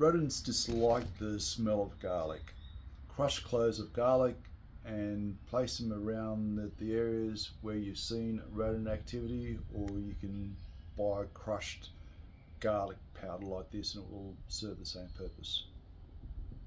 rodents dislike the smell of garlic. Crush cloves of garlic and place them around the, the areas where you've seen rodent activity or you can buy crushed garlic powder like this and it will serve the same purpose.